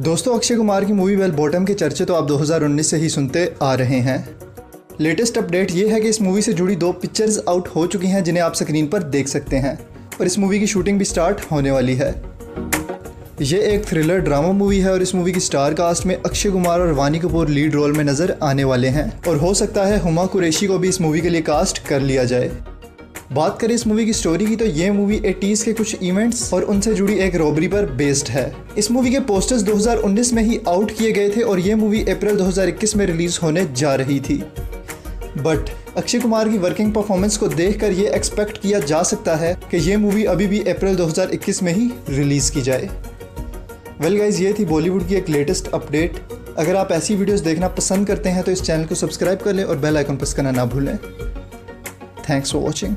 दोस्तों, अक्षय कुमार की movie well bottom के चर्चे तो आप 2019 से ही सुनते आ रहे हैं। लेटेस्ट अपडेट ये है कि इस मूवी से जुड़ी दो पिक्चर्स आउट हो चुकी हैं जिन्हें आप स्क्रीन पर देख सकते हैं। और इस मूवी की शूटिंग भी स्टार्ट होने वाली है। ये एक थ्रिलर ड्रामा मूवी है और इस मूवी की स्टार कास्ट में अक्षय कुमार और वानी कपूर लीड रोल में नज़र आने वाले हैं। और हो सकता है हुमा कुरेशी को भी इस मूवी के लिए कास्ट कर लिया जाए। बात करें इस मूवी की स्टोरी की तो ये मूवी एटीज़ के कुछ इवेंट्स और उनसे जुड़ी एक रॉबरी पर बेस्ड है। इस मूवी के पोस्टर्स 2019 में ही आउट किए गए थे और ये मूवी अप्रैल 2021 में रिलीज़ होने जा रही थी। बट अक्षय कुमार की वर्किंग परफॉर्मेंस को देखकर ये एक्सपेक्ट किया जा सकता है कि ये मूवी अभी भी अप्रैल 2021 में ही रिलीज़ की जाए। वेल गाइज़ ये थी बॉलीवुड की एक लेटेस्ट अपडेट अगर आप ऐसी वीडियोस देखना पसंद करते हैं तो इस चैनल को सब्सक्राइब कर लें और बेल आइकन प्रेस करना ना भूलें। Thanks for watching